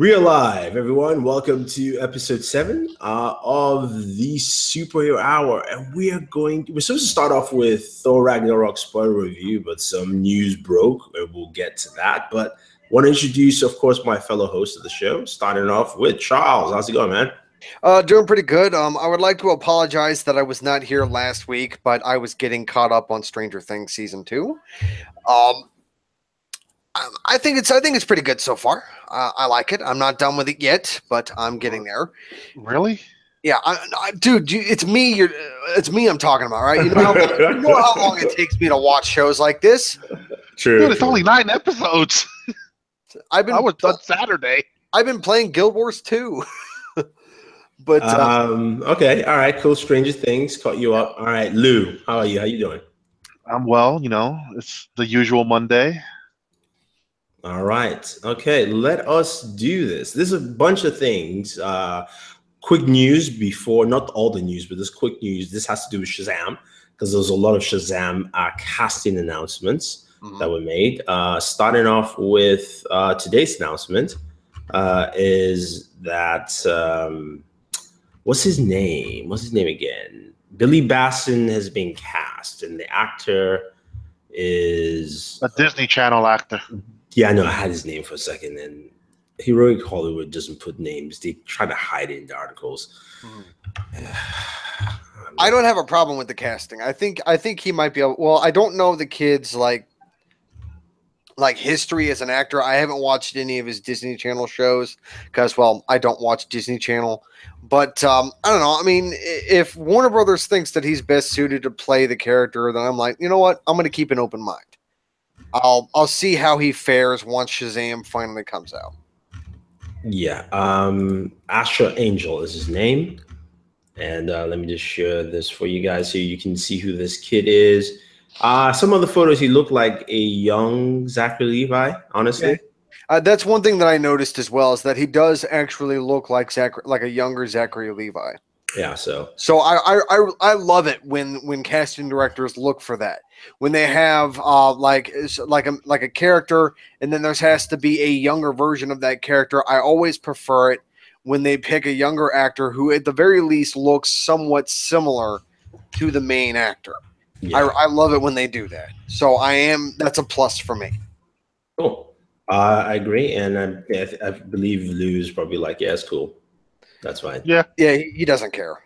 We are live, everyone. Welcome to episode seven uh, of the Superhero Hour, and we are going. We're supposed to start off with Thor Ragnarok spoiler review, but some news broke, and we'll get to that. But want to introduce, of course, my fellow host of the show, starting off with Charles. How's it going, man? Uh, doing pretty good. Um, I would like to apologize that I was not here last week, but I was getting caught up on Stranger Things season two. Um, I- I think it's I think it's pretty good so far. Uh, I like it. I'm not done with it yet, but I'm getting there. Really? Yeah, I, I, dude, you, it's me. You're, uh, it's me. I'm talking about, right? You know, how, you know how long it takes me to watch shows like this. True. Dude, it's true. only nine episodes. I've been I was done Saturday. I've been playing Guild Wars 2. but uh, Um, okay, all right, cool. Stranger Things caught you up. All right, Lou, how are you? How you doing? I'm well, you know, it's the usual Monday. All right. Okay, let us do this. There's a bunch of things. Uh, quick news before, not all the news, but this quick news. This has to do with Shazam because there's a lot of Shazam uh, casting announcements mhm. that were made. Uh, starting off with uh, today's announcement uh, is that um, what's his name? What's his name again? Billy Batson has been cast, and the actor is A Disney Channel actor. Yeah, I know. I had his name for a second, and Heroic Hollywood doesn't put names. They try to hide it in the articles. Mhm. I don't have a problem with the casting. I think I think he might be able. Well, I don't know the kid's like like history as an actor. I haven't watched any of his Disney Channel shows because, well, I don't watch Disney Channel. But um, I don't know. I mean, if Warner Brothers thinks that he's best suited to play the character, then I'm like, you know what? I'm going to keep an open mind. I'll I'll see how he fares once Shazam finally comes out. Yeah. Um, Asher Angel is his name. And uh, let me just share this for you guys so you can see who this kid is. Uh, some of the photos, he looked like a young Zachary Levi, honestly. Uh, that's one thing that I noticed as well is that he does actually look like Zach, like a younger Zachary Levi. Yeah, so So I, I I I love it when when casting directors look for that when they have uh like like a like a character and then there has to be a younger version of that character. I always prefer it when they pick a younger actor who at the very least looks somewhat similar to the main actor. yeah. I, I love it when they do that. So I am that's a plus for me. cool. Uh, I agree. And I, I, th- I believe Lou is probably like, yeah, it's cool. That's fine. Yeah, he, he doesn't care.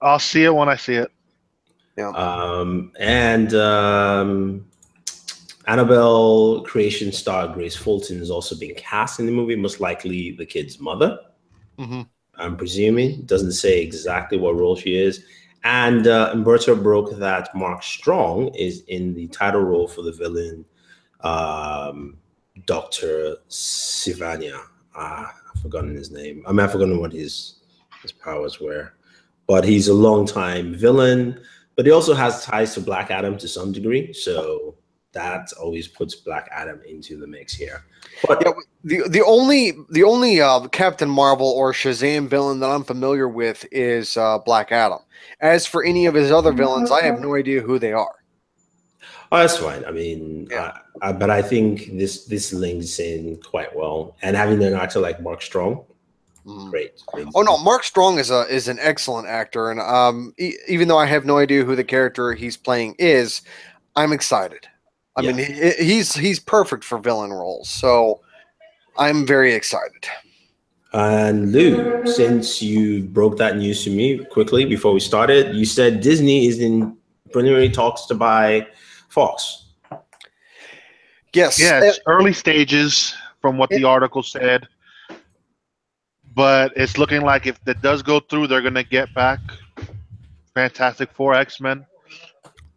I'll see it when I see it. Um, and um, Annabelle creation star Grace Fulton is also being cast in the movie, most likely the kid's mother. Mhm. I'm presuming. Doesn't say exactly what role she is. And uh, Umberto broke that Mark Strong is in the title role for the villain, um, Dr. Sivana. Ah, I've forgotten his name. I mean, I've forgotten what his, his powers were. But he's a long-time villain but he also has ties to Black Adam to some degree. So that always puts Black Adam into the mix here. But Yeah, the the only the only uh, Captain Marvel or Shazam villain that I'm familiar with is uh, Black Adam. As for any of his other villains, I have no idea who they are. oh, that's fine. I mean, Yeah. I, I, but I think this this links in quite well, and having an actor like Mark Strong. Great. Oh no, Mark Strong is a is an excellent actor, and um, e- even though I have no idea who the character he's playing is, I'm excited. I Yeah. mean, he, he's he's perfect for villain roles, so I'm very excited. And Lou, since you broke that news to me quickly before we started, you said Disney is in preliminary talks to buy Fox. Yes, Yeah, uh, early stages from what the article said. But it's looking like if that does go through, they're going to get back Fantastic Four, X Men,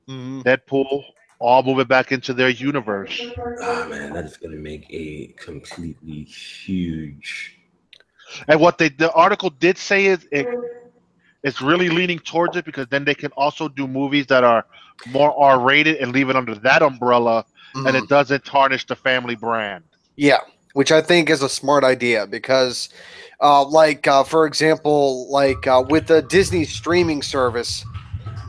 mhm. Deadpool, all move it back into their universe. Ah man, that is gonna make a completely huge And what they the article did say is it it's really leaning towards it because then they can also do movies that are more R rated and leave it under that umbrella and Mhm. it doesn't tarnish the family brand. Yeah, which I think is a smart idea because, uh, like uh, for example, like uh, with the Disney streaming service,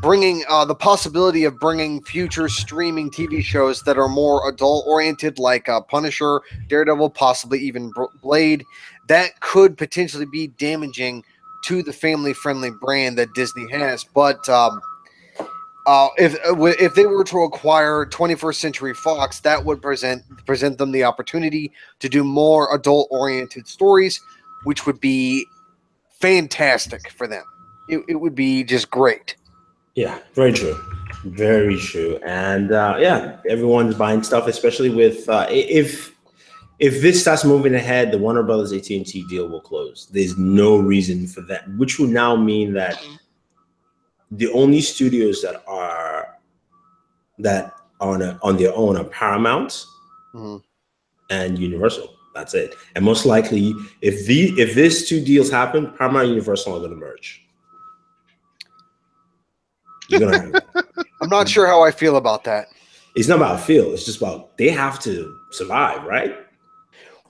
bringing uh, the possibility of bringing future streaming TV shows that are more adult oriented, like uh, Punisher, Daredevil, possibly even Blade, that could potentially be damaging to the family friendly brand that Disney has. But um, uh, if uh, if they were to acquire 21st Century Fox, that would present present them the opportunity to do more adult oriented stories, which would be fantastic for them. It, it would be just great. Yeah, very true. Very true. And uh, yeah, everyone's buying stuff, especially with uh, if if this starts moving ahead, the Warner Brothers AT and T deal will close. There's no reason for that, which will now mean that the only studios that are that are on, a, on their own are Paramount mm-hmm. and Universal. That's it. And most likely, if the if these two deals happen, Paramount and Universal are going to merge. Gonna I'm not sure how I feel about that. It's not about feel. It's just about they have to survive, right?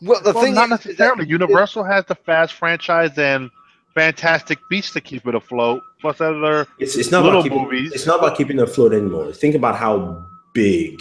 Well, the well, thing not necessarily. That, Universal it, has the Fast franchise and Fantastic Beasts to keep it afloat. Plus other it's, it's not little about keeping, movies. It's not about keeping it afloat anymore. Think about how big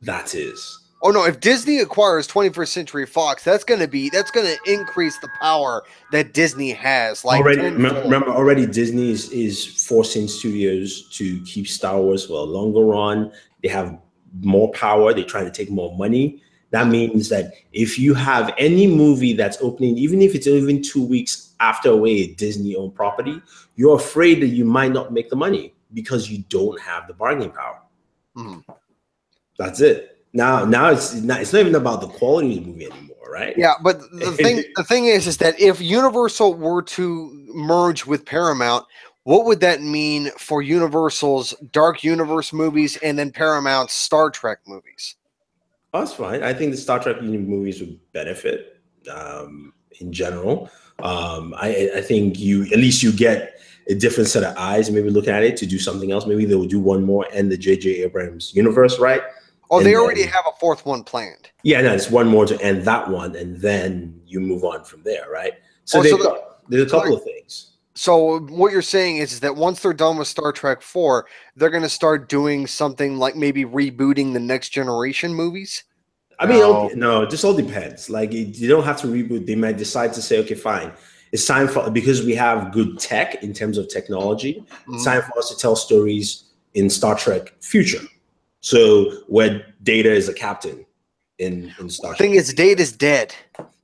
that is. Oh no! If Disney acquires 21st Century Fox, that's going to be that's going to increase the power that Disney has. Like already, remember, already Disney is, is forcing studios to keep Star Wars for a longer run. They have more power. They're trying to take more money. That means that if you have any movie that's opening, even if it's even two weeks after away a Disney owned property, you're afraid that you might not make the money because you don't have the bargaining power. Mm. That's it now now it's not it's not even about the quality of the movie anymore right? Yeah but the thing the thing is is that if universal were to merge with paramount what would that mean for universal's dark universe movies and then paramount's star trek movies? Oh, that's fine. I think the star trek movies would benefit um, in general. Um, I, I think you at least you get a different set of eyes maybe looking at it to do something else. Maybe they'll do one more and the jj abrams universe right Oh, they already then, have a fourth one planned. Yeah, no, it's one more to end that one, and then you move on from there, right? So, oh, so the, there's a couple of things. So what you're saying is, is that once they're done with Star Trek four, they're going to start doing something like maybe rebooting the next generation movies. I mean, no, no this all depends. Like you don't have to reboot. They might decide to say, okay, fine. It's time for because we have good tech in terms of technology. Mm-hmm. It's time for us to tell stories in Star Trek future so where Data is a captain in in Trek. Thing is, Data's dead.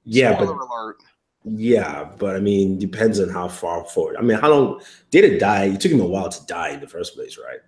Yeah, Spoiler but alert. yeah, but I mean, depends on how far forward. I mean, how long Data died? It took him a while to die in the first place, right?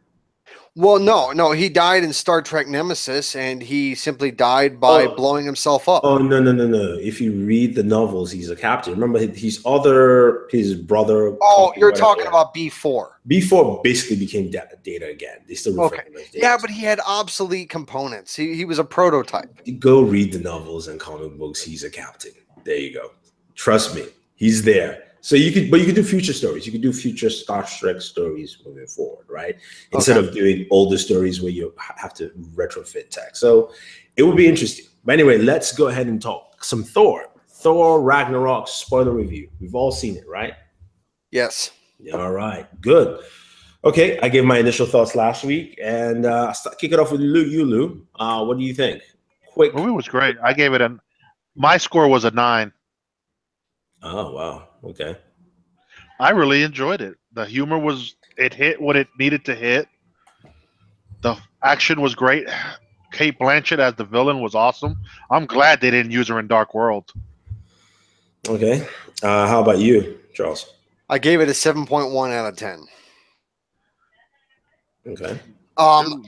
Well, no, no, he died in Star Trek Nemesis, and he simply died by oh. blowing himself up. Oh no, no, no, no! If you read the novels, he's a captain. Remember, his other, his brother. Oh, you're talking about B four. B four basically became Data again. They still refer okay. him as Data. Yeah, but he had obsolete components. He he was a prototype. Go read the novels and comic books. He's a captain. There you go. Trust me, he's there. So you could, but you could do future stories. You could do future Star Trek stories moving forward, right? Instead okay. of doing older stories where you have to retrofit tech. So it would be interesting. But anyway, let's go ahead and talk some Thor. Thor Ragnarok spoiler review. We've all seen it, right? Yes. All right. Good. Okay, I gave my initial thoughts last week, and uh, I'll kick it off with Lou. You, Lou. Uh, what do you think? Quick. The movie was great. I gave it a. My score was a nine. Oh wow. Okay. I really enjoyed it. The humor was it hit what it needed to hit. The action was great. Cate Blanchett as the villain was awesome. I'm glad they didn't use her in Dark World. Okay. Uh, how about you, Charles? I gave it a 7.1 out of 10. Okay. Um,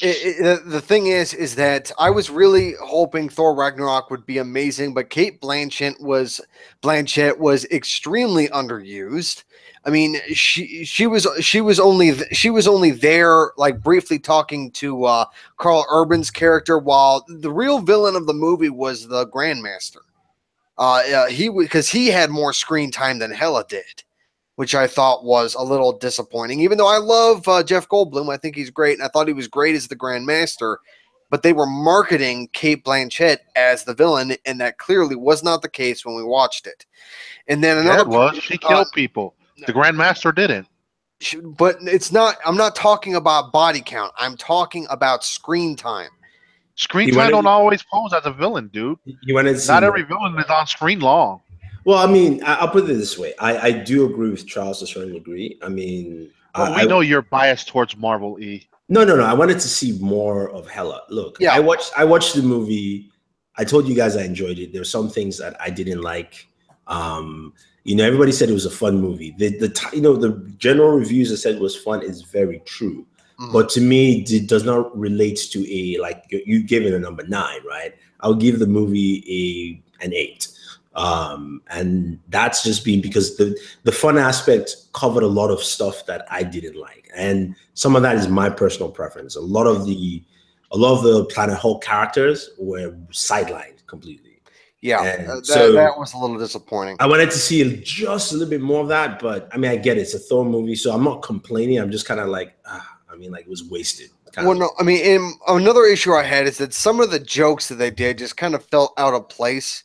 it, it, the thing is, is that I was really hoping Thor Ragnarok would be amazing, but Cate Blanchett was Blanchett was extremely underused. I mean, she she was she was only she was only there like briefly talking to uh, Karl Urban's character, while the real villain of the movie was the Grandmaster. Uh, uh he because he had more screen time than Hela did which I thought was a little disappointing. Even though I love uh, Jeff Goldblum, I think he's great, and I thought he was great as the Grand Master. But they were marketing Cate Blanchett as the villain, and that clearly was not the case when we watched it. And then another yeah, was she killed people. The Grand Master didn't. but it's not. I'm not talking about body count. I'm talking about screen time. Screen You time wanted- don't always pose as a villain, dude. You wanted to Not more. every villain is on screen long. Well, I mean, I, I'll put it this way. I, I do agree with Charles to a certain degree. I mean, Well, I, we I- know you're biased towards Marvel E. no, no, no. I wanted to see more of Hela. Look, Yeah. I watched. I watched the movie. I told you guys I enjoyed it. There were some things that I didn't like. Um, you know, everybody said it was a fun movie. The the you know the general reviews that said it was fun is very true. Mhm. But to me, it does not relate to a like you, you give it a number nine, right? I'll give the movie a an eight, um, and that's just been because the the fun aspect covered a lot of stuff that I didn't like, and some of that is my personal preference. A lot of the a lot of the Planet Hulk characters were sidelined completely. Yeah, uh, that, so- that was a little disappointing. I wanted to see just a little bit more of that, but I mean, I get it. It's a Thor movie, so I'm not complaining. I'm just kind of like, ah, I mean, like it was wasted. Well, no, I mean, another issue I had is that some of the jokes that they did just kind of felt out of place.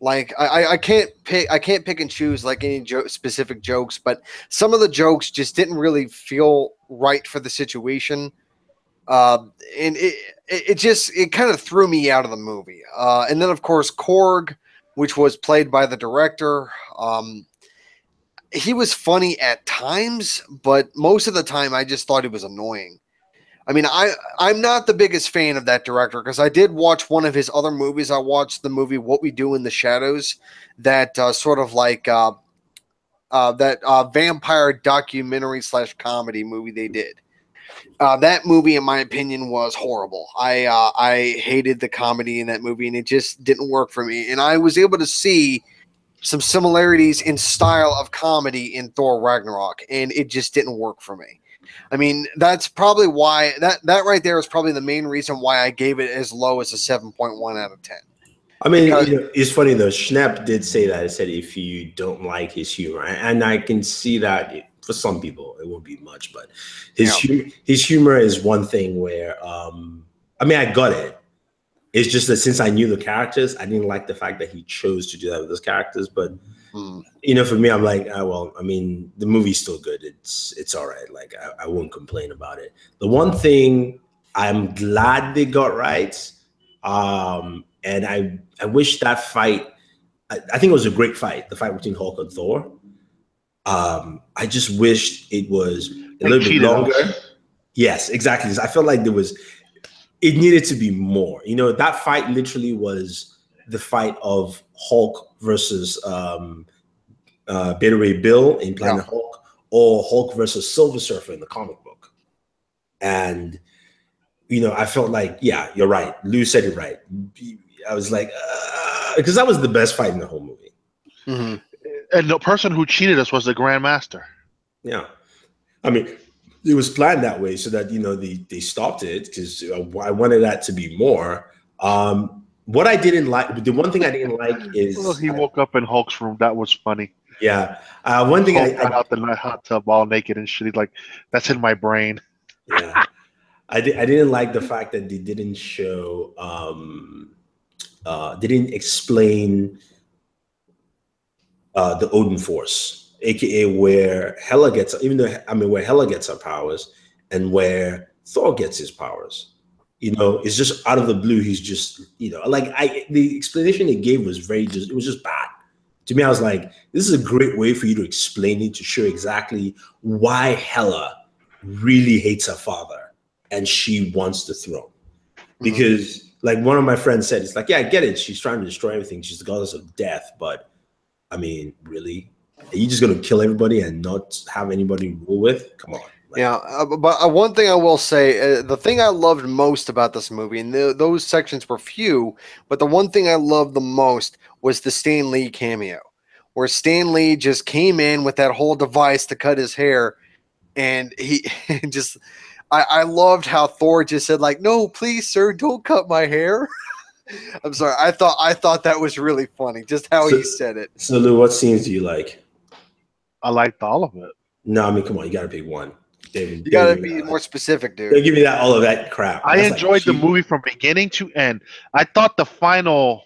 Like I, I- can't pick, I can't pick and choose like any jo- specific jokes, but some of the jokes just didn't really feel right for the situation, uh, and it, it, it just it kind of threw me out of the movie. Uh, and then of course Korg, which was played by the director, um, he was funny at times, but most of the time I just thought he was annoying. I mean, I I'm not the biggest fan of that director because I did watch one of his other movies. I watched the movie What We Do in the Shadows, that uh, sort of like uh, uh, that uh, vampire documentary slash comedy movie they did. Uh, that movie, in my opinion, was horrible. I uh, I hated the comedy in that movie, and it just didn't work for me. And I was able to see some similarities in style of comedy in Thor Ragnarok, and it just didn't work for me. I mean, that's probably why that that right there is probably the main reason why I gave it as low as a seven point one out of ten. I mean, Because- you know, it's funny though. Schnepp did say that. He said if you don't like his humor, and I can see that for some people it won't be much, but his hu- his humor is one thing where, um, I mean, I got it. It's just that since I knew the characters, I didn't like the fact that he chose to do that with those characters. But Hmm. you know, for me, I'm like, ah, well, I mean, the movie's still good. It's it's all right. Like I, I won't complain about it. The one thing I'm glad they got right, um, and I I wish that fight. I, I think it was a great fight, the fight between Hulk and Thor. Um, I just wished it was a little bit longer. Yes, exactly. I felt like there was it needed to be more. You know, that fight literally was the fight of Hulk versus um uh Beta Ray Bill in Planet Hulk or Hulk versus Silver Surfer in the comic book. And you know, I felt like, yeah, you're right. Lou said it right. I was like, because that was the best fight in the whole movie. Mhm. And the person who cheated us was the Grandmaster. Yeah. I mean, it was planned that way so that, you know, they, they stopped it because I wanted that to be more. Um, what I didn't like, the one thing I didn't like is, Well, he woke up in Hulk's room. That was funny. yeah. Uh, one thing I, Hulk got out the hot tub all naked and shit. He's like, that's in my brain. yeah. I, di- I didn't like the fact that they didn't show, um, uh, they didn't explain uh, the Odin Force, aka where Hela gets, even though I mean where Hela gets her powers and where Thor gets his powers. You know, it's just out of the blue. He's just, you know, like I the explanation they gave was very just it was just bad. To me, I was like, this is a great way for you to explain it to show exactly why Hela really hates her father and she wants the throne. Mm-hmm. Because like one of my friends said, it's like, yeah, I get it. She's trying to destroy everything. She's the goddess of death, but I mean, really? Are you just gonna kill everybody and not have anybody rule with? Come on. Like, Yeah, uh, but uh, one thing I will say, uh, the thing I loved most about this movie, and th those sections were few, but the one thing I loved the most was the Stan Lee cameo, where Stan Lee just came in with that whole device to cut his hair, and he just, I, I loved how Thor just said like, "No, please, sir, don't cut my hair." I'm sorry, I thought I thought that was really funny, just how he said it. So Lou, what scenes do you like? I liked all of it. No, I mean, come on, you gotta pick one. David, You gotta be uh, more specific, Don't dude. give me that all of that crap. I That's like enjoyed the movie from beginning to end. I thought the final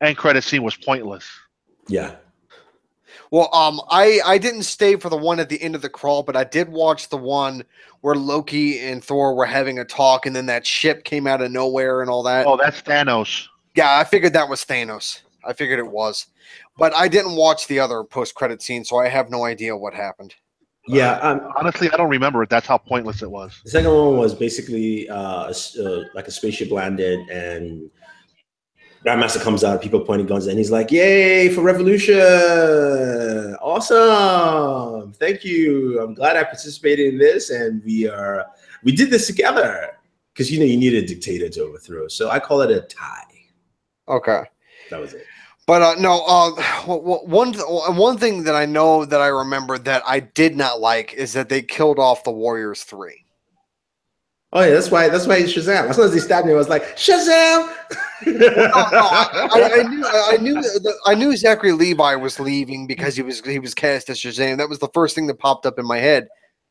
end credit scene was pointless. Yeah. Well, um, I I didn't stay for the one at the end of the crawl, but I did watch the one where Loki and Thor were having a talk, and then that ship came out of nowhere and all that. Oh, that's Thanos. Yeah, I figured that was Thanos. I figured it was, but I didn't watch the other post credit scene, so I have no idea what happened. Yeah, um, Honestly, I don't remember it. That's how pointless it was. the second one was basically uh, a s- uh, like a spaceship landed and Grandmaster comes out, people pointing guns, and he's like, "Yay for revolution! Awesome! Thank you. I'm glad I participated in this, and we are we did this together because you know you need a dictator to overthrow. So I call it a tie. Okay. That was it. But uh, no, uh, w- w- one one thing that I know that I remember that I did not like is that they killed off the Warriors three. Oh yeah, that's why that's why he's Shazam. As soon as he stabbed me, I was like, Shazam! No, no, I, I, I knew I knew that, I knew Zachary Levi was leaving because he was he was cast as Shazam. That was the first thing that popped up in my head.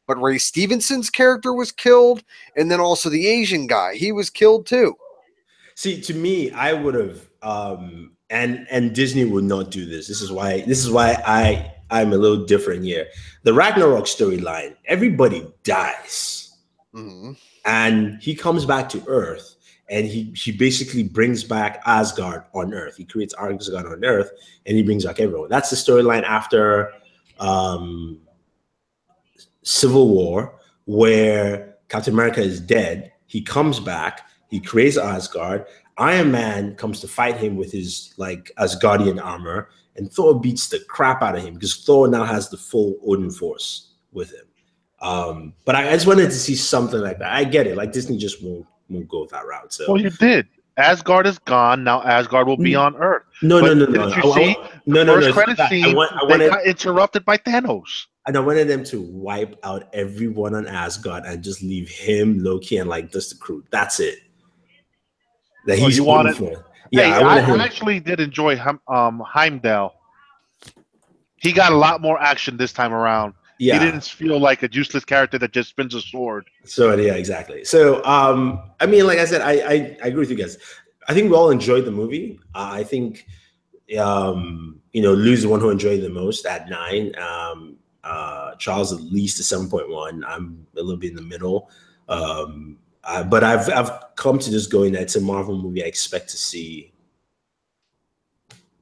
But Ray Stevenson's character was killed, and then also the Asian guy, he was killed too. See, to me, I would have, um, and and Disney would not do this. This is why. This is why I I'm a little different here. The Ragnarok storyline, everybody dies, Mhm. and he comes back to Earth, and he he basically brings back Asgard on Earth. He creates Asgard on Earth, and he brings back everyone. That's the storyline after um, Civil War, where Captain America is dead. He comes back. He creates Asgard. Iron Man comes to fight him with his like Asgardian armor, and Thor beats the crap out of him because Thor now has the full Odin force with him. Um, but I, I just wanted to see something like that. I get it. Like Disney just won't won't go that route. So Well, you did. Asgard is gone. Now Asgard will be Mm. on Earth. no, no, But no, no, didn't I- you I see want- no, no, First no. credit I, scene, want, I they got interrupted by Thanos. and I wanted them to wipe out everyone on Asgard and just leave him, Loki, and like just the crew. That's it. That Oh, he's in wanted- for. Yeah, hey, I I, wanted him. I actually did enjoy um, Heimdall. He got a lot more action this time around. yeah, He didn't feel like a useless character that just spins a sword. So yeah, exactly. So um, I mean, like I said, I, I I agree with you guys. I think we all enjoyed the movie. Uh, I think um, you know, Lou's the one who enjoyed the most at nine. Um, uh, Charles at least a seven point one. I'm a little bit in the middle. Um, But I've I've come to just going that it's a Marvel movie. I expect to see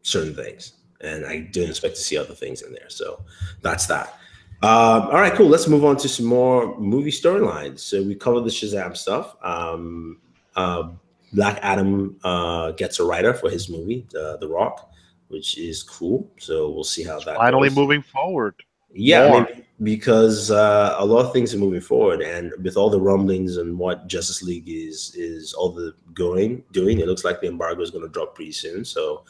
certain things, and I don't expect to see other things in there. So that's that. Um, all right, cool. Let's move on to some more movie storylines. So we covered the Shazam stuff. Um, uh, Black Adam uh, gets a writer for his movie, uh, The Rock, which is cool. So we'll see how that Finally goes. moving forward. Yeah, I mean, because uh, a lot of things are moving forward, and with all the rumblings and what Justice League is is all the going doing, it looks like the embargo is going to drop pretty soon. So,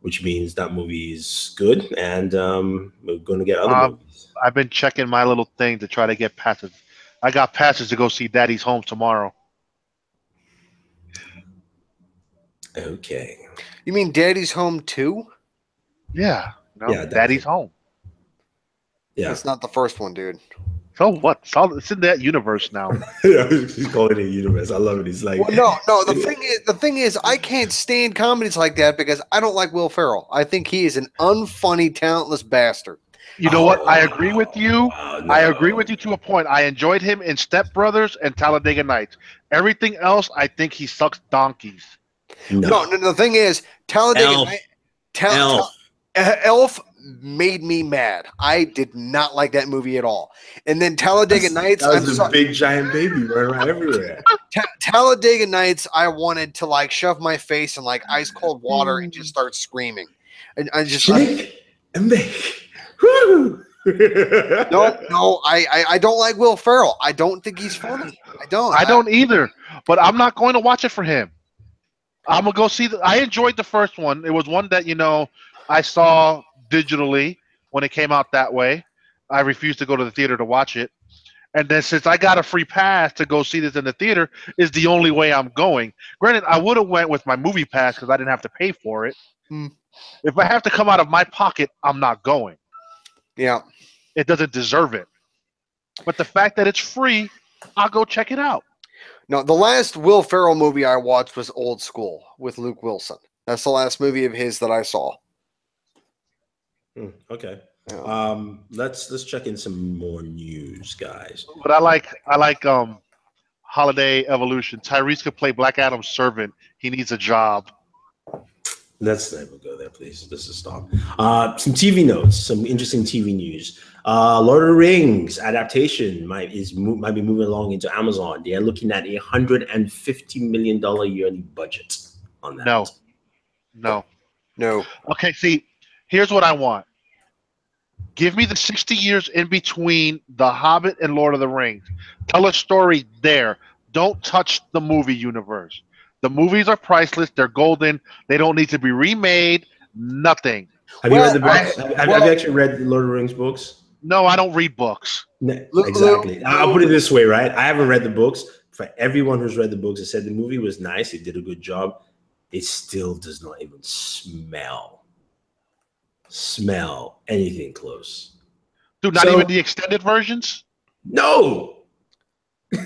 which means that movie is good, and um, we're going to get other Um, movies. I've been checking my little thing to try to get passes. I got passes to go see Daddy's Home tomorrow. Okay. You mean Daddy's Home 2? Yeah. No, Yeah, that's Daddy's. Home. Yeah. It's not the first one, dude. So what? It's, it's in that universe now. He's calling it a universe. I love it. He's like, Well, no, no. The thing is, the thing is, I can't stand comedies like that because I don't like Will Ferrell. I think he is an unfunny, talentless bastard. You know what? I agree with you. Oh, I agree with you to a point. I enjoyed him in Step Brothers and Talladega Nights. Everything else, I think he sucks donkeys. No. No, no. The thing is, Talladega Elf. Night- Tal- Elf. Tal- uh, Elf made me mad. I did not like that movie at all. And then Talladega That's- Nights, That I'm was a sorry, big giant baby running around everywhere. Ta- Talladega Nights, I wanted to like shove my face in like ice cold water and just start screaming. And I just I- Shake and bake. Woo! no, no, I, I I don't like Will Ferrell. I don't think he's funny. I don't. I don't either, but I'm not going to watch it for him. I'm gonna go see. The, I enjoyed the first one. It was one that you know I saw digitally when it came out that way. I refused to go to the theater to watch it, and then since I got a free pass to go see this in the theater, is the only way I'm going. Granted, I would have went with my movie pass because I didn't have to pay for it. Hmm. If I have to come out of my pocket, I'm not going. Yeah. It doesn't deserve it. But the fact that it's free, I'll go check it out. No, the last Will Ferrell movie I watched was Old School with Luke Wilson. That's the last movie of his that I saw. Hmm, okay. Um, let's let's check in some more news, guys. But I like I like um Holiday Evolution. Tyrese could play Black Adam's servant. He needs a job. Let's never go there, please. This is stop. Uh, some TV notes, some interesting TV news. Uh, Lord of the Rings adaptation might is might be moving along into Amazon. They are looking at a hundred and fifty million dollar yearly budget on that. No, no, no. Okay, see, here's what I want. Give me the 60 years in between The Hobbit and Lord of the Rings. Tell a story there. Don't touch the movie universe. The movies are priceless. They're golden. They don't need to be remade. Nothing. Have well, you read the books? I, have, well, have, you actually read the Lord of the Rings books? No, I don't read books. No, exactly. I'll put it this way, right? I haven't read the books. For everyone who's read the books, it said the movie was nice. It did a good job. It still does not even smell smell anything close. Dude, not so, even the extended versions? No.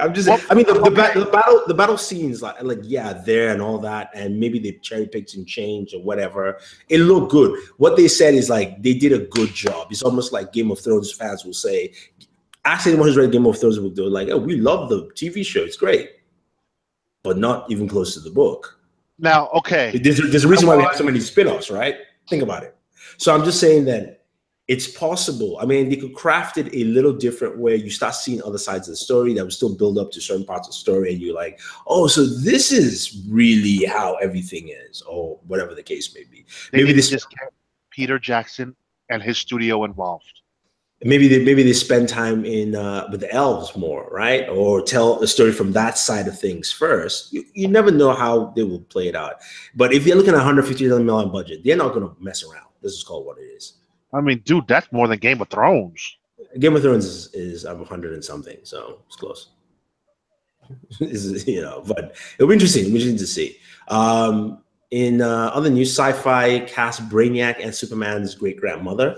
I'm just. Well, I mean, the, the, okay. the, battle, the battle scenes, like, like yeah, there and all that, and maybe they cherry picked and changed or whatever. It looked good. What they said is like they did a good job. It's almost like Game of Thrones fans will say. Actually, anyone who's read Game of Thrones will do like, oh, we love the TV show. It's great, but not even close to the book. Now, okay, there's, there's a reason why we have so many spin-offs, right? Think about it. So I'm just saying that it's possible. I mean, they could craft it a little different where you start seeing other sides of the story that would still build up to certain parts of the story, and you're like, oh, so this is really how everything is, or whatever the case may be. They maybe this just get Peter Jackson and his studio involved. Maybe they maybe they spend time in uh, with the elves more, right? Or tell a story from that side of things first. You, you never know how they will play it out. But if you're looking at 150 million budget, they're not going to mess around. This is called what it is. I mean, dude, that's more than Game of Thrones. Game of Thrones is, is 100 and something, so it's close. you know, but it'll be interesting. It'll be interesting to see. Um, in uh, other news, Syfy cast Brainiac and Superman's great grandmother,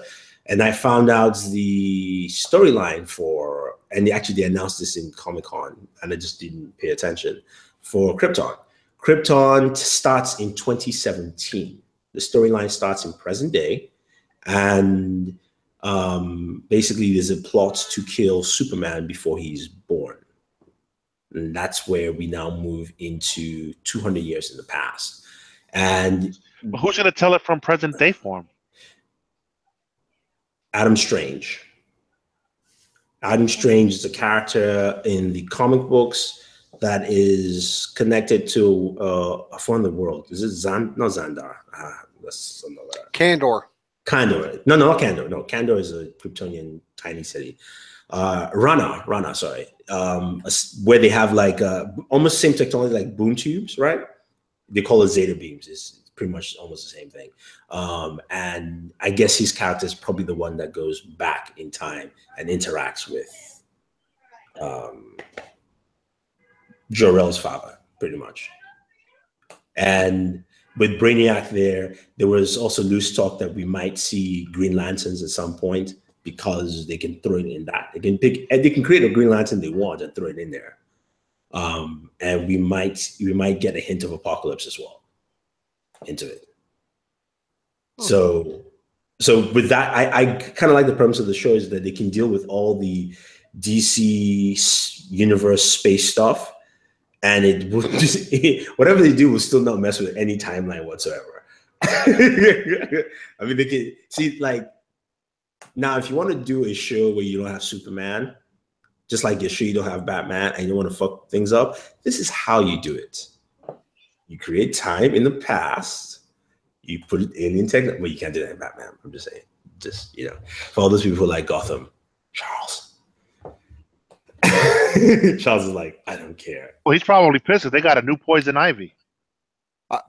and I found out the storyline for, and they actually they announced this in Comic Con, and I just didn't pay attention for Krypton. Krypton starts in 2017. The storyline starts in present day, and um, basically there's a plot to kill Superman before he's born. And that's where we now move into 200 years in the past. And but who's going to tell it from present day form? Adam Strange. Adam Strange is a character in the comic books that is connected to uh, a of the world. Is it Zan? No, Zandar. Uh, that's another. Kandor. Kandor. No, no, not Kandor. No, Kandor is a Kryptonian tiny city. Uh, Rana, Rana, sorry. Um, where they have like uh, almost same technology like boom tubes, right? They call it zeta beams. It's pretty much almost the same thing. Um, and I guess his character is probably the one that goes back in time and interacts with um, Jor-El's father, pretty much. And with Brainiac there, there was also loose talk that we might see Green Lanterns at some point because they can throw it in that. They can pick they can create a Green Lantern they want and throw it in there. Um, and we might we might get a hint of Apocalypse as well into it. Hmm. So so with that, I, I kind of like the premise of the show is that they can deal with all the DC universe space stuff and it would just whatever they do will still not mess with any timeline whatsoever. I mean, they can see like now if you want to do a show where you don't have Superman, just like your show you don't have Batman, and you want to fuck things up, this is how you do it. You create time in the past. You put it in tech. Well, you can't do that in Batman. I'm just saying. Just you know, for all those people who like Gotham, Charles Charles is like, I don't care. Well, he's probably pissed if they got a new poison ivy. Uh,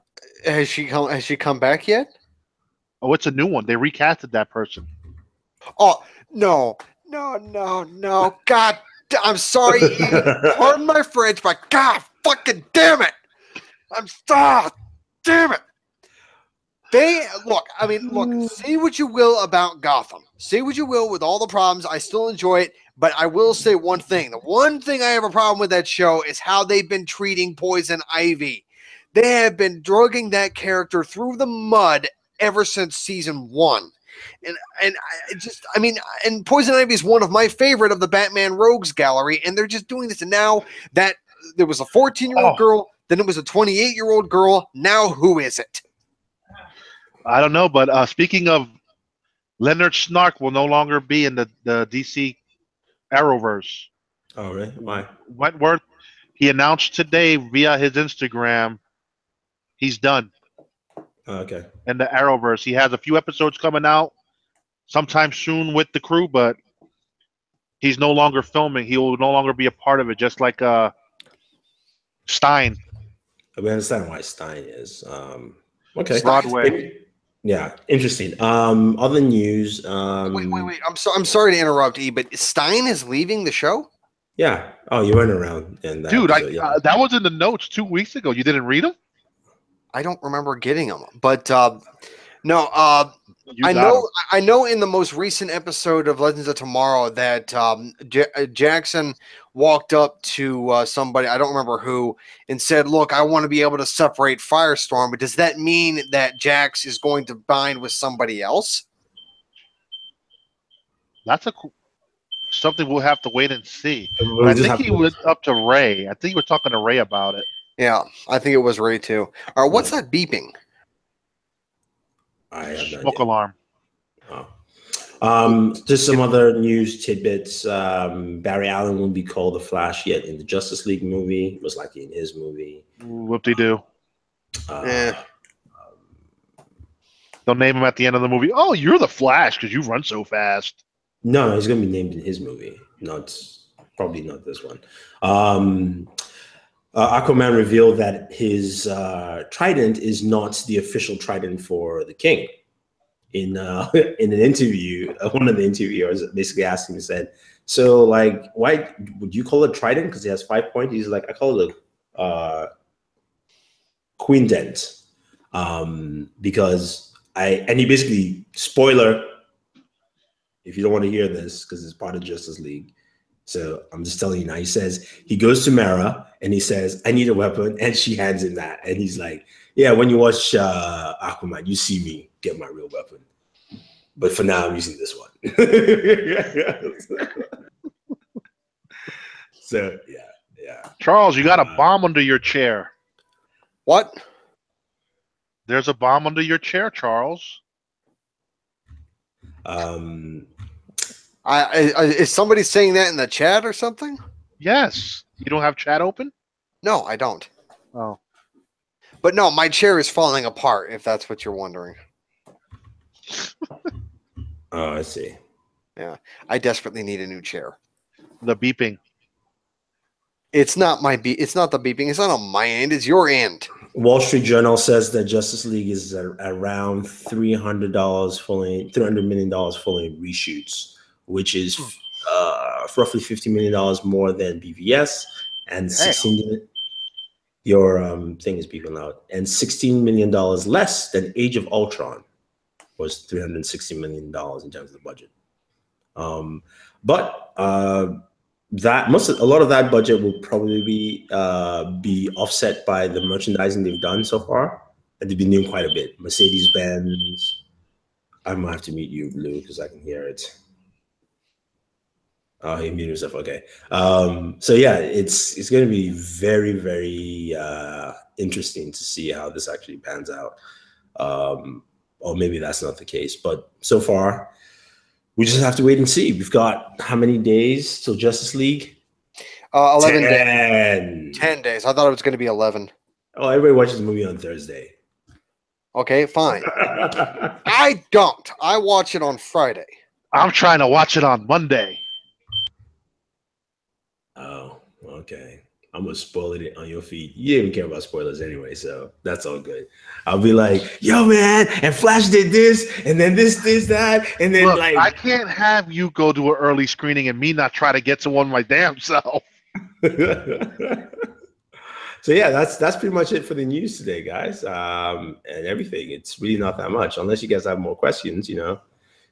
has she come? Has she come back yet? Oh, it's a new one. They recasted that person. Oh no, no, no, no! God, I'm sorry. Pardon my French, but God, fucking damn it! I'm stop. Ah, damn it! They look. I mean, look. Say what you will about Gotham. Say what you will with all the problems. I still enjoy it. But I will say one thing. The one thing I have a problem with that show is how they've been treating Poison Ivy. They have been drugging that character through the mud ever since season one. and and I just I mean and Poison Ivy is one of my favorite of the Batman Rogues gallery, and they're just doing this. And now that there was a 14 year old Oh. girl, then it was a 28 year old girl. Now who is it? I don't know, but uh, speaking of Leonard Snart will no longer be in the, the DC Arrowverse. Oh, really? Why? Wentworth, he announced today via his Instagram, he's done Oh, okay. in the Arrowverse. He has a few episodes coming out sometime soon with the crew, but he's no longer filming. He will no longer be a part of it, just like uh, Stein. We understand why Stein is. Um, okay. Broadway. Yeah, interesting. Um, other news. Um, Wait, wait, wait. I'm so I'm sorry to interrupt, E, but Stein is leaving the show. Yeah. Oh, you went around in that Dude, I, yeah. uh, that was in the notes two weeks ago. You didn't read them? I don't remember getting them, but uh, no. Uh, You I got know. 'em. I know. In the most recent episode of Legends of Tomorrow, that um, J- uh, Jackson walked up to uh, somebody I don't remember who and said, "Look, I want to be able to separate Firestorm." But does that mean that Jax is going to bind with somebody else? That's a cool, something we'll have to wait and see. We'll I think he to- went up to Ray. I think he was talking to Ray about it. Yeah, I think it was Ray too. All right, what's that beeping? I have no Smoke idea. alarm. Oh. Um, just some other news tidbits. Um, Barry Allen won't be called the Flash yet in the Justice League movie. Most likely in his movie. Whoop de doo. Uh, Eh. They'll name him at the end of the movie. Oh, you're the Flash because you run so fast. No, no, he's going to be named in his movie. Not probably not this one. Um, uh, Aquaman revealed that his uh, trident is not the official trident for the king. In uh, in an interview, uh, one of the interviewers basically asked him, he said, "So, like, why would you call it trident? Because he has five points." He's like, "I call it a uh, quindent um, because I." And he basically spoiler if you don't want to hear this because it's part of Justice League. So I'm just telling you now. He says he goes to Mera and he says, "I need a weapon," and she hands him that, and he's like, "Yeah, when you watch uh, Aquaman, you see me get my real weapon, but for now, I'm using this one." so yeah, yeah. Charles, you got a Uh, bomb under your chair. What? There's a bomb under your chair, Charles. Um, I, I, I is somebody saying that in the chat or something? Yes. You don't have chat open? No, I don't. Oh. But no, my chair is falling apart. If that's what you're wondering, oh, I see. Yeah, I desperately need a new chair. The beeping. It's not my be. It's not the beeping. It's not on my end. It's your end. Wall Street Journal says that Justice League is a, around three hundred dollars fully, three hundred million dollars fully reshoots, which is uh, roughly fifty million dollars more than BVS and sixteen. Your um, thing is beeping loud, and sixteen million dollars less than Age of Ultron was three hundred sixty million dollars in terms of the budget. Um, but uh, that most of, a lot of that budget will probably be uh, be offset by the merchandising they've done so far. And they've been doing quite a bit. Mercedes Benz. I might have to mute you, Blue, because I can hear it. Oh, he muted himself. Okay. Um, so yeah, it's it's going to be very very uh, interesting to see how this actually pans out. Um, or maybe that's not the case, but so far we just have to wait and see. We've got how many days till Justice League? Uh, Eleven days. Ten. Ten days. I thought it was going to be eleven. Oh, everybody watches the movie on Thursday. Okay, fine. I don't. I watch it on Friday. I'm trying to watch it on Monday. oh, okay. I'm gonna spoil it on your feed. You didn't even care about spoilers anyway, so that's all good. I'll be like, "Yo, man," and Flash did this, and then this, this, that, and then Look, like, I can't have you go to an early screening and me not try to get to one my damn self. so yeah, that's that's pretty much it for the news today, guys, um, and everything. It's really not that much, unless you guys have more questions. You know,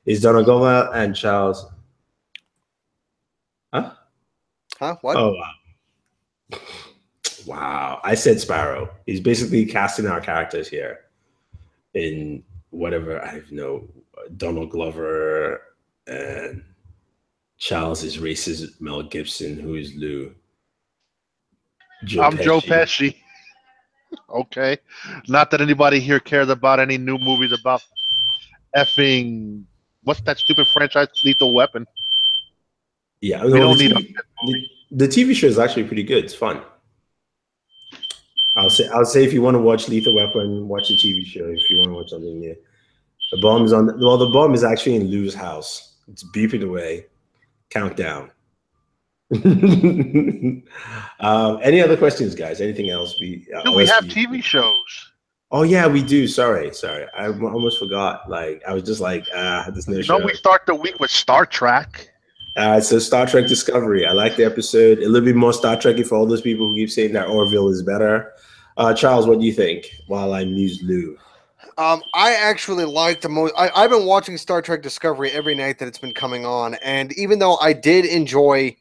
is Donagova and Charles? Huh? Huh? What? Oh wow. Wow. I said Sparrow. He's basically casting our characters here in whatever I have know Donald Glover and Charles is racist Mel Gibson. Who is Lou? Joe I'm Pesci. Joe Pesci. okay. Not that anybody here cares about any new movies about effing what's that stupid franchise? Lethal Weapon. Yeah, we don't need TV, the, the TV show is actually pretty good. It's fun. I'll say I'll say if you want to watch Lethal Weapon, watch the TV show. If you want to watch something new, the bomb is on. Well, the bomb is actually in Lou's house. It's beeping away. Countdown. um, any other questions, guys? Anything else? We uh, do we have TV shows? Oh yeah, we do. Sorry, sorry. I almost forgot. Like I was just like, ah, this new show. No, we start the week with Star Trek. Uh, so Star Trek Discovery. I like the episode. A little bit more Star Trekky for all those people who keep saying that Orville is better. Uh, Charles, what do you think? While I muse Lou. Um, I actually like the most. I, have been watching Star Trek Discovery every night that it's been coming on, and even though I did enjoy,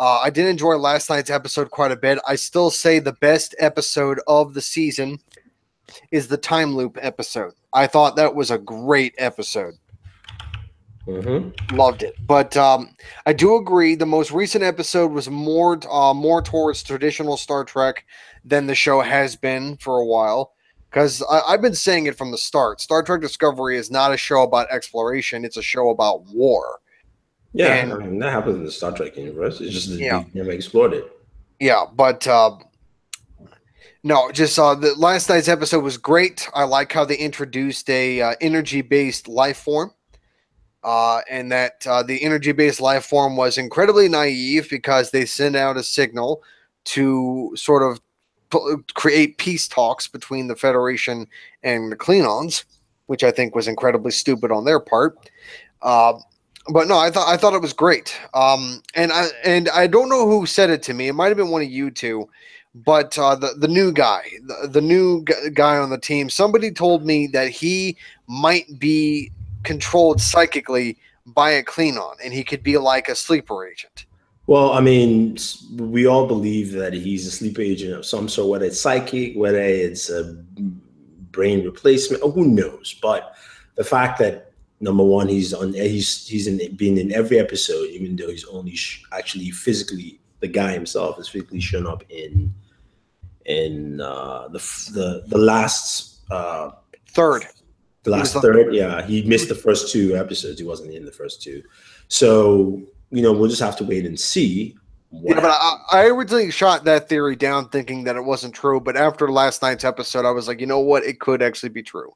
uh, I did enjoy last night's episode quite a bit. I still say the best episode of the season is the time loop episode. I thought that was a great episode. Mm-hmm. Loved it, but um, I do agree. The most recent episode was more uh, more towards traditional Star Trek than the show has been for a while. Because I've been saying it from the start. Star Trek Discovery is not a show about exploration; it's a show about war. Yeah, and, I mean, that happens in the Star Trek universe. It's just yeah. never explored it. Yeah, but uh, no, just uh, the last night's episode was great. I like how they introduced a uh, energy based life form uh, and that uh, the energy based life form was incredibly naive because they sent out a signal to sort of p- create peace talks between the Federation and the Klingons, which I think was incredibly stupid on their part. Uh, but no, I thought I thought it was great. Um, and I and I don't know who said it to me. It might have been one of you two, but uh, the the new guy, the, the new g- guy on the team, somebody told me that he might be controlled psychically by a Klingon, and he could be like a sleeper agent. Well, I mean, we all believe that he's a sleeper agent of some sort, whether it's psychic, whether it's a brain replacement, who knows? But the fact that number one, he's on, he's he's in been in every episode, even though he's only sh- actually physically the guy himself is physically shown up in in uh, the the the last uh, third the last third, yeah, he missed the first two episodes. He wasn't in the first two, so you know we'll just have to wait and see. yeah, but I, I, originally shot that theory down thinking that it wasn't true, but after last night's episode, I was like, you know what, it could actually be true.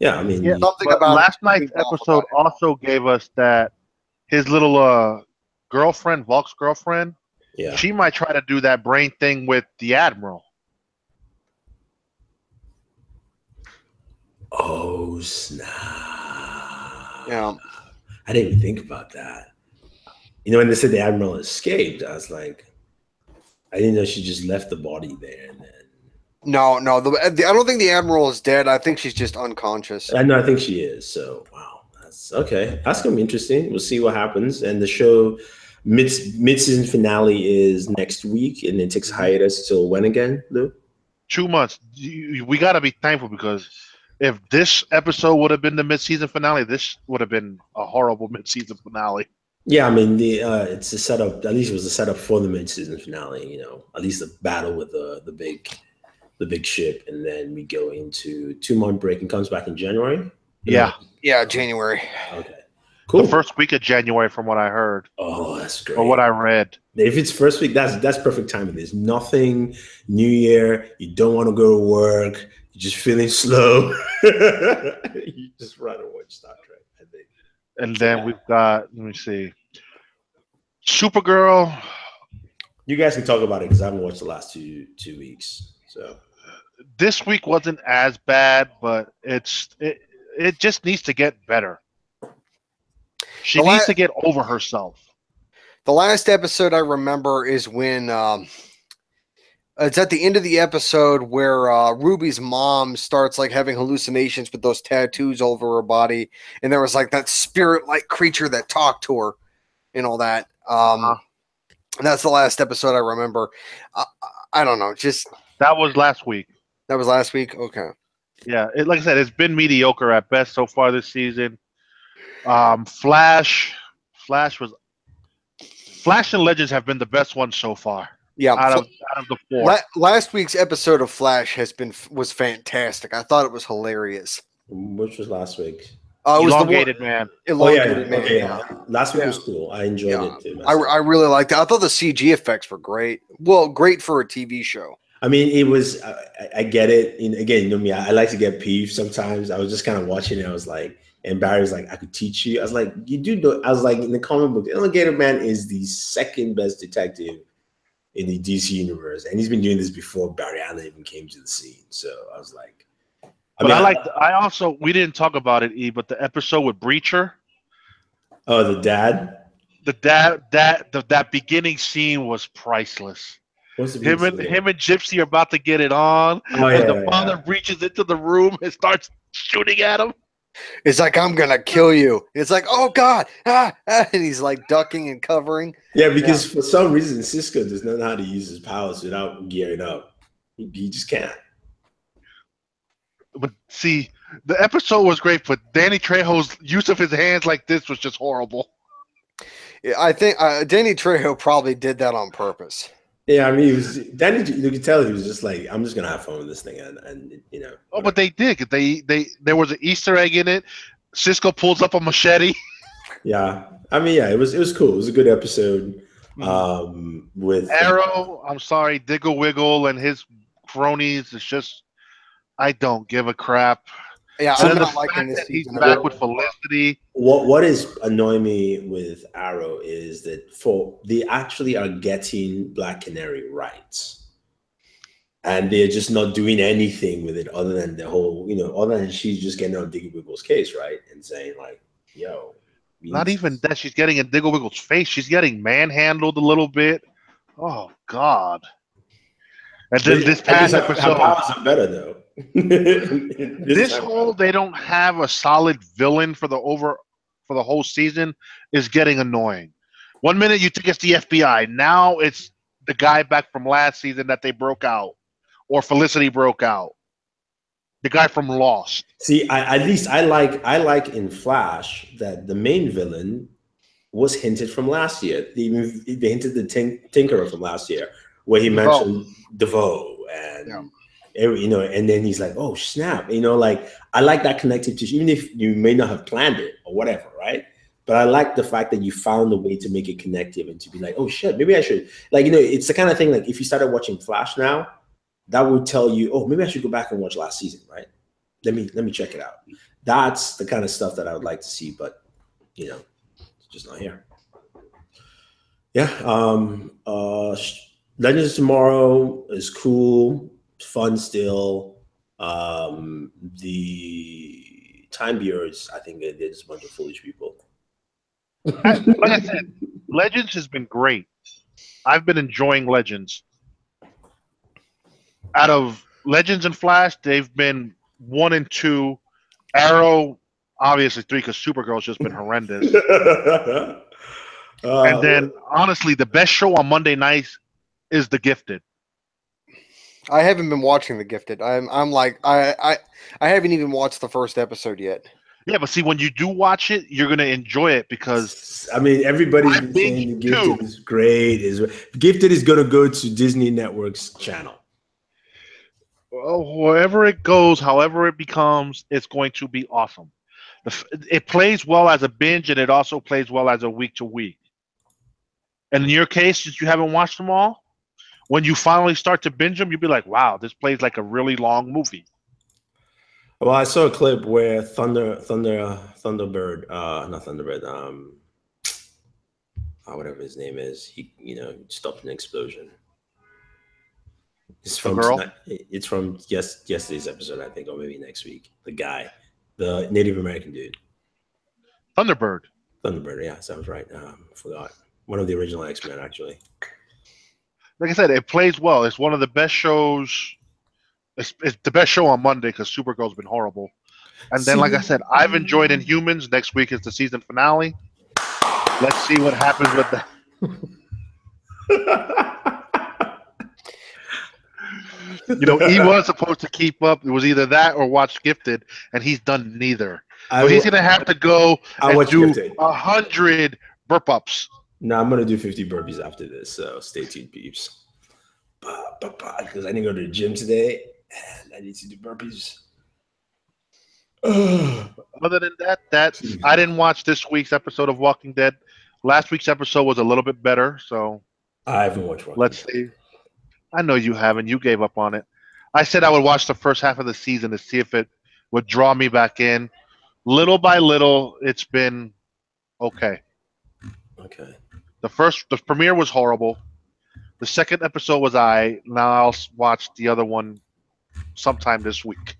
Yeah, I mean, yeah, something about last night's episode also gave us that his little uh girlfriend, Voq's girlfriend, yeah, she might try to do that brain thing with the admiral. Oh snap! Yeah, I didn't even think about that. You know, when they said the admiral escaped, I was like, I didn't know she just left the body there. And then no, no, the, the, I don't think the admiral is dead. I think she's just unconscious. I know, I think she is. So wow, that's okay. That's gonna be interesting. We'll see what happens. And the show mid mid season finale is next week, and then takes mm-hmm. hiatus till when again, Lou? Two months. We got to be thankful because if this episode would have been the mid-season finale, this would have been a horrible mid-season finale. Yeah, I mean, the uh, it's a setup. At least it was a setup for the mid-season finale. You know, at least the battle with the the big, the big ship, and then we go into two month break and comes back in January. Yeah, yeah, January. Okay, cool. The first week of January, from what I heard. Oh, that's great. Or what I read. If it's first week, that's that's perfect timing. There's nothing New Year. You don't want to go to work you're just feeling slow. you just run and watch Star Trek, I think. And then yeah. we've got, let me see, Supergirl. You guys can talk about it because I haven't watched the last two two weeks. So this week wasn't as bad, but it's it, it just needs to get better. She the needs la- to get over herself. The last episode I remember is when um, it's at the end of the episode where uh, Ruby's mom starts like having hallucinations with those tattoos over her body, and there was like that spirit-like creature that talked to her, and all that. Um, uh-huh. that's the last episode I remember. I, I don't know, just that was last week. That was last week. Okay. Yeah, it, like I said, it's been mediocre at best so far this season. Um, Flash, Flash was, Flash and Legends have been the best ones so far Yeah, out of out of the four. La- last week's episode of Flash has been was fantastic. I thought it was hilarious. Which was last week? Uh, it was Elongated man. the Oh one, yeah, elongated man. okay, yeah. yeah. Last week Yeah. was cool. I enjoyed Yeah. it too. I. I really liked it. I thought the CG effects were great. Well, great for a TV show. I mean, it was. I, I- I get it. And again, you know me. I, I like to get peeved sometimes. I was just kind of watching it. I was like, and Barry was like, "I could teach you." I was like, "You do know?" I was like, in the comic book, Elongated Man is the second best detective in the DC universe, and he's been doing this before Barry Allen even came to the scene. So I was like, But I like. I also we didn't talk about it, E. But the episode with Breacher, Oh, the dad. the dad that the, that beginning scene was priceless. Him and him and Gypsy are about to get it on, Oh, and yeah, the yeah, father yeah. reaches into the room and starts shooting at him. It's like I'm gonna kill you. It's like oh god, ah, ah, and he's like ducking and covering. Yeah, because for some reason Cisco does not know how to use his powers without gearing up. He, he just can't. But see, the episode was great, but Danny Trejo's use of his hands like this was just horrible. Yeah, I think uh, Danny Trejo probably did that on purpose. Yeah, I mean, he was. Danny, you could tell he was just like, I'm just gonna have fun with this thing, and, and you know. Oh, but they did. They they there was an Easter egg in it. Cisco pulls up a machete. yeah, I mean, yeah, it was it was cool. It was a good episode. Um, with Arrow, I'm sorry, Diggle Wiggle and his cronies. It's just, I don't give a crap. Yeah, And I'm then the not liking fact this that he's season. back with Felicity. What what is annoying me with Arrow is that for they actually are getting Black Canary right. And they're just not doing anything with it other than the whole, you know, other than she's just getting on Diggy Wiggle's case, right? And saying, like, yo. Not even that. She's getting in Diggle Wiggle's face. She's getting manhandled a little bit. Oh God! And then this past least her- her episode, powers are better though. this whole they don't have a solid villain for the over for the whole season is getting annoying. One minute you think it's the FBI, now it's the guy back from last season that they broke out, or Felicity broke out. The guy from Lost. See, I, at least I like I like in Flash that the main villain was hinted from last year. They they hinted the tink, Tinkerer from last year, where he DeVoe. mentioned DeVoe and Yeah. You know, and then he's like, "Oh snap!" You know, like I like that connective tissue, even if you may not have planned it or whatever, right? But I like the fact that you found a way to make it connective and to be like, "Oh shit, maybe I should." Like you know, it's the kind of thing like if you started watching Flash now, that would tell you, "Oh, maybe I should go back and watch last season," right? let me let me check it out. That's the kind of stuff that I would like to see, but you know, it's just not here. Yeah. Um uh Legends Tomorrow is cool, fun still. Um the time beards, I think they're they're just a bunch of foolish people. like I said, Legends has been great. I've been enjoying Legends. Out of Legends and Flash, they've been one and two. Arrow, obviously three, because Supergirl's just been horrendous. Uh, and then, honestly, the best show on Monday nights is The Gifted. I haven't been watching The Gifted. I'm I'm like I I I haven't even watched the first episode yet. Yeah, but see, when you do watch it, you're gonna enjoy it because I mean, everybody's I'm been saying The Gifted too. is great. Is Gifted is going to go to Disney Network's channel. well, wherever it goes, however it becomes, it's going to be awesome. It plays well as a binge, and it also plays well as a week to week. And in your case, since you haven't watched them all, when you finally start to binge them, you'll be like, "Wow, this plays like a really long movie." Well, I saw a clip where Thunder, Thunder, Thunderbird, uh, not Thunderbird, um, uh, whatever his name is, he, you know, stopped an explosion. It's from tonight- It's from yes, yesterday's episode, I think, or maybe next week. The guy, the Native American dude, Thunderbird. Thunderbird. Yeah, sounds right. Um, forgot one of the original X Men, actually. Like I said, it plays well. It's one of the best shows. It's, it's the best show on Monday because Supergirl's been horrible. And then, like I said, I've enjoyed Inhumans. Next week is the season finale. Let's see what happens with that. You know, he was supposed to keep up. It was either that or watch Gifted, and he's done neither. I So he's gonna have to go I and do a hundred burp ups. No, I'm gonna do 50 burpees after this, so stay tuned, peeps. Because I didn't go to the gym today, and I need to do burpees. Other than that, that I didn't watch this week's episode of Walking Dead. Last week's episode was a little bit better, so I haven't watched one. let's see. I know you haven't. You gave up on it. I said I would watch the first half of the season to see if it would draw me back in. Little by little, it's been okay. Okay. The first, the premiere was horrible. The second episode was I. Now I'll watch the other one sometime this week,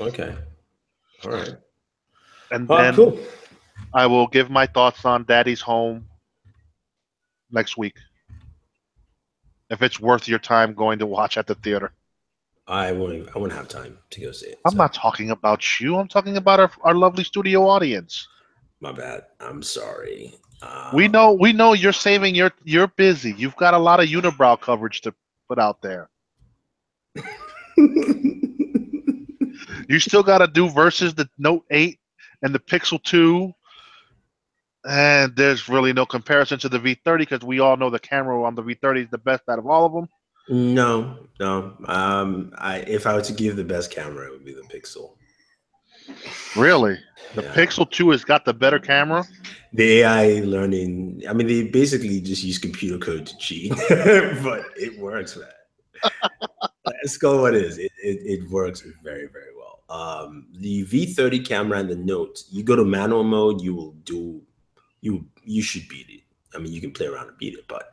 Okay. All right. and Oh, then cool. I will give my thoughts on Daddy's Home next week. If it's worth your time going to watch at the theater. I won't. I won't have time to go see it. I'm so not talking about you. I'm talking about our, our lovely studio audience. My bad. I'm sorry. Um, We know we know you're saving your you're busy. You've got a lot of unibrow coverage to put out there. You still got to do versus the Note 8 and the Pixel 2. And there's really no comparison to the V30 because we all know the camera on the V30 is the best out of all of them. no, no. Um, I if I were to give the best camera, it would be the Pixel. Really? The Yeah. Pixel 2 has got the better camera. The AI learning. I mean, they basically just use computer code to cheat, but it works, man. Let's go. What it is it, it? It works very, very well. Um, the V30 camera and the Note. You go to manual mode, you will do. You you should beat it. I mean, you can play around and beat it, but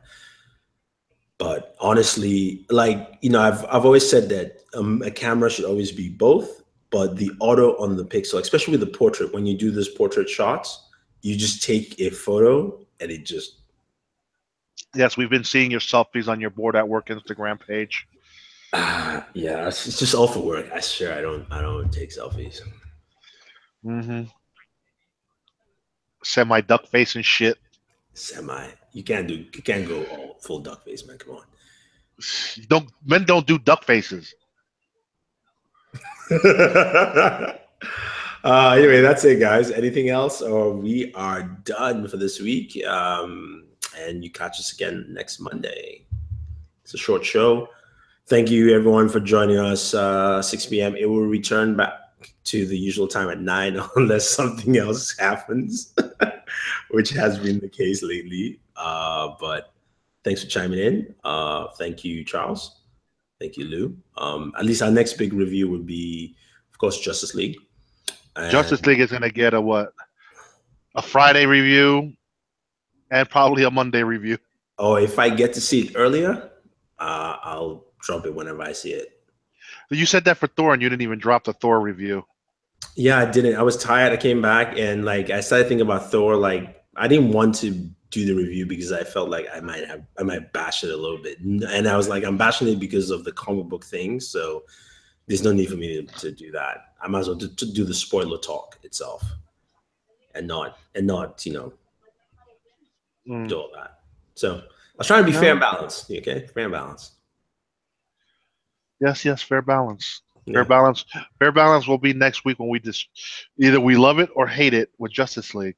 but honestly, like you know, I've I've always said that um, a camera should always be both. But the auto on the Pixel, especially with the portrait, when you do this portrait shots, you just take a photo and it just Yes, we've been seeing your selfies on your board at work Instagram page. ah, yeah it's, it's just all for work i swear i don't i don't take selfies Mm-hmm. Semi duck face and shit. semi you can't do you can't go all full duck face man come on Don't men don't do duck faces. uh anyway that's it guys. Anything else? Or we are done for this week. Um and you catch us again next monday. It's a short show. Thank you everyone for joining us uh 6 p.m it will return back to the usual time at 9 unless something else happens which has been the case lately. Uh but thanks for chiming in. Uh thank you charles thank you lou um at least our next big review would be of course justice league And- Justice League is gonna get a what? A Friday review and probably a Monday review. Oh, if I get to see it earlier, uh, I'll drop it whenever I see it. You said that for Thor and you didn't even drop the Thor review. Yeah, I didn't. I was tired. I came back and like I started thinking about Thor. Like I didn't want to do the review because I felt like I might have I might bash it a little bit, and I was like I'm bashing it because of the comic book thing. So there's no need for me to, to do that. I might as well do, to do the spoiler talk itself, and not and not you know Mm. do all that. So I was trying to be fair No. and balanced. Okay, fair and balanced. Yes, yes, fair balance. Yeah. Fair balance. Fair balance will be next week when we just either we love it or hate it with Justice League.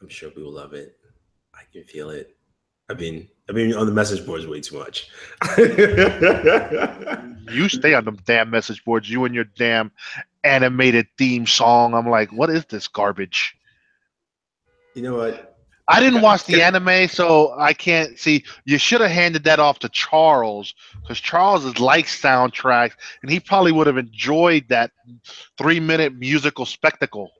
I'm sure we will love it. I can feel it. I've been I've been on the message boards way too much. You stay on them damn message boards, you and your damn animated theme song. I'm like, what is this garbage? you know what? I didn't watch the anime, so I can't see. You should have handed that off to Charles because Charles is like soundtracks, and he probably would have enjoyed that three-minute musical spectacle.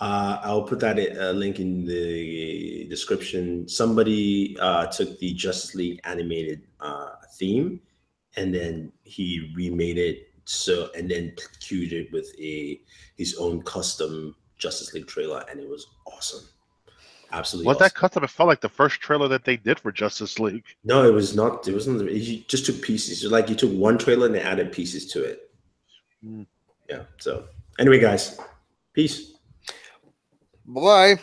Uh, I'll put that uh, link in the description. Somebody uh, took the Justice League animated uh, theme, and then he remade it so, and then cued it with a his own custom Justice League trailer, and it was awesome. Absolutely. Was awesome. that custom? It felt like the first trailer that they did for Justice League. No, it was not. It wasn't. He just took pieces. Like you took one trailer and they added pieces to it. Mm. Yeah. So anyway, guys, peace. Bye.